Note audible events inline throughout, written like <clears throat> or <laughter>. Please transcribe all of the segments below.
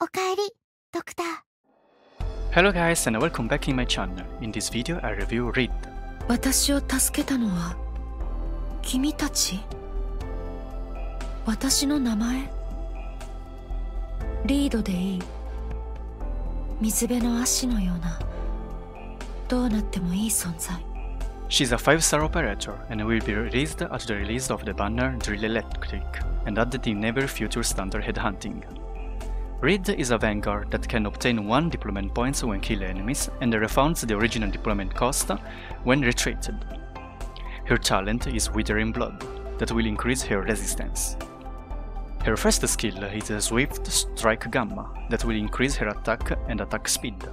おかえり、ドクター。 Hello guys and welcome back in my channel. In this video I review Reed. 私を助けたのは君たち私の名前リードでいい水辺の足のようなどうなってもいい存在 She's a 5-star operator and will be released at the release of the banner Drill Electric and added in every future standard headhunting. Reed is a vanguard that can obtain 1 deployment points when kill enemies and refunds the original deployment cost when retreated. Her talent is Withering Blood, that will increase her resistance. Her first skill is a Swift Strike Gamma, that will increase her attack and attack speed.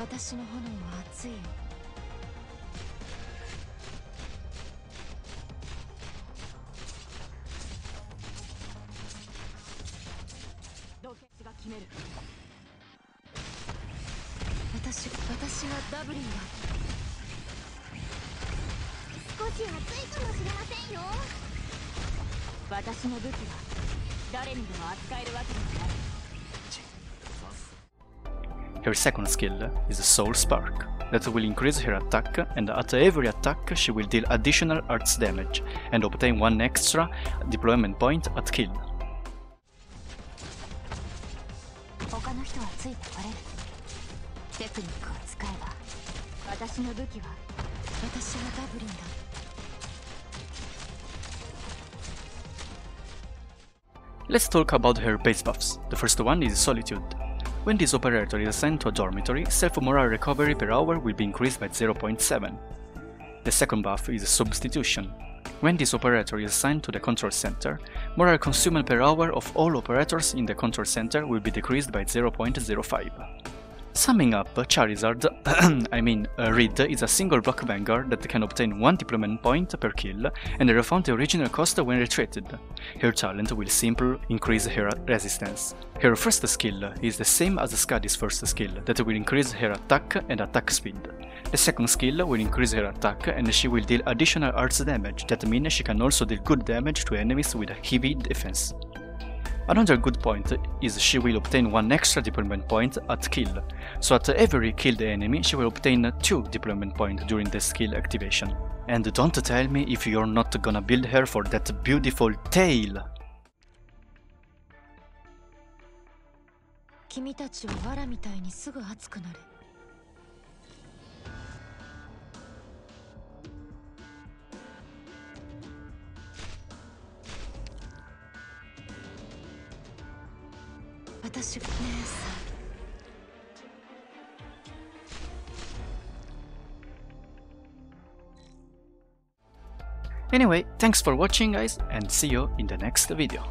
私の炎は熱い。よどけが決める。私私はダブリンだ。少し暑いかもしれませんよ。私の武器は誰にでも扱えるわけではない Her second skill is Soul Spark, that will increase her attack and at every attack she will deal additional arts damage and obtain one extra deployment point at kill. Let's talk about her base buffs. The first one is Solitude. When this operator is assigned to a dormitory, self-morale recovery per hour will be increased by 0.7. The second buff is Substitution. When this operator is assigned to the control center, morale consumed per hour of all operators in the control center will be decreased by 0.05. Summing up, Charizard, <clears throat> I mean uh, Reed, is a single block vanguard that can obtain 1 deployment point per kill and refund the original cost when retreated. Her talent will simply increase her resistance. Her first skill is the same as Skadi's first skill, that will increase her attack and attack speed. The second skill will increase her attack and she will deal additional arts damage, that means she can also deal good damage to enemies with a heavy defense. Another good point is she will obtain one extra deployment point at kill, so at every killed enemy she will obtain 2 deployment points during the skill activation. And don't tell me if you're not gonna build her for that beautiful tail! 君たちは藁みたいにすぐ熱くなる 私姉さん Anyway, thanks for watching guys and see you in the next video.